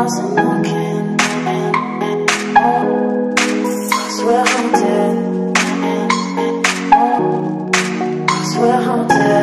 I'm looking Cause we're haunted